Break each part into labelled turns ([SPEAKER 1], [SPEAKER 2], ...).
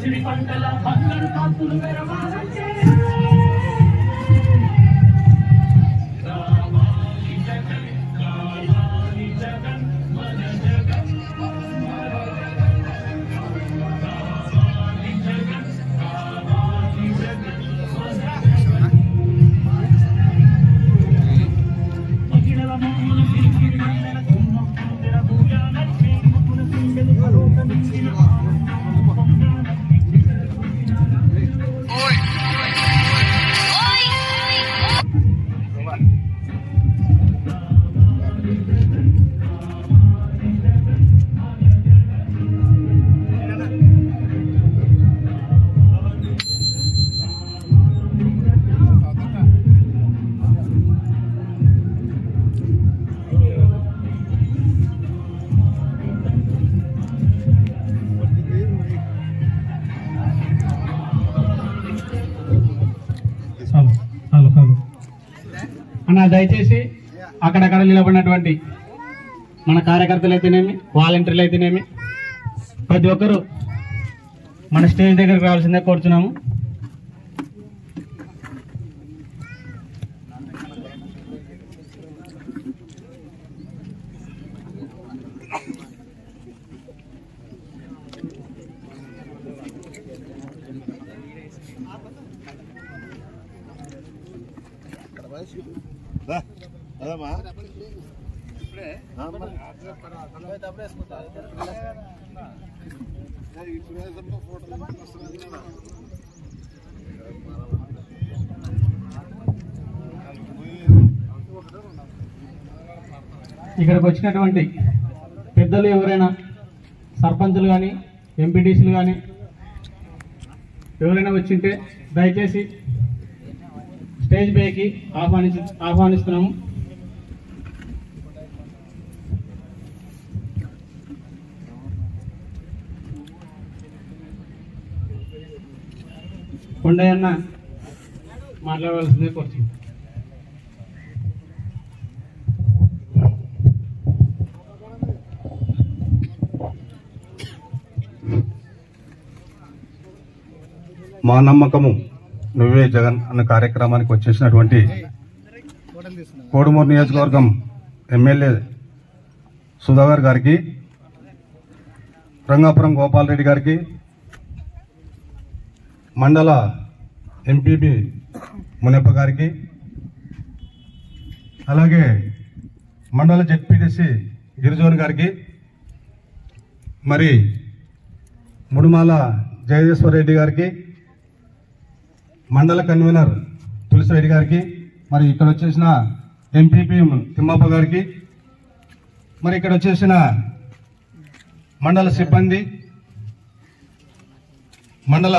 [SPEAKER 1] పసిడి పంటల బంగారు
[SPEAKER 2] కాపులు వెరవాలంటే అన్న దయచేసి అక్కడక్కడ నిలబడినటువంటి మన కార్యకర్తలు అయితేనేమి వాలంటీర్లు అయితేనేమి ప్రతి ఒక్కరూ మన స్టేజ్ దగ్గరకు రావాల్సిందే కోరుతున్నాము ఇక్కడికి వచ్చినటువంటి పెద్దలు ఎవరైనా సర్పంచులు కానీ ఎంపీటీసీలు కానీ ఎవరైనా వచ్చింటే దయచేసి స్టేజ్ పైకి ఆహ్వానించు ఆహ్వానిస్తున్నాము కొండయ్యన్న మాట్లాడవలసిందే కోరుతున్నాం
[SPEAKER 3] మా నమ్మకము నువ్వే జగన్ అన్న కార్యక్రమానికి వచ్చేసినటువంటి కోడుమూరు నియోజకవర్గం ఎమ్మెల్యే సుధాకర్ గారికి రంగాపురం గోపాల్ రెడ్డి గారికి మండల ఎంపీపీ మునప్ప గారికి అలాగే మండల జెడ్పీటీసీ గిరిజోన్ గారికి మరి ముడుమాల జగదీశ్వర్ రెడ్డి గారికి మండల కన్వీనర్ తులసిరెడ్డి గారికి మరి ఇక్కడ వచ్చేసిన ఎంపీపీ తిమ్మప్ప గారికి మరి ఇక్కడ వచ్చేసిన మండల సిబ్బంది మండల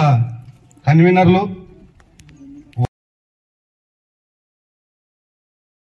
[SPEAKER 3] కన్వీనర్లు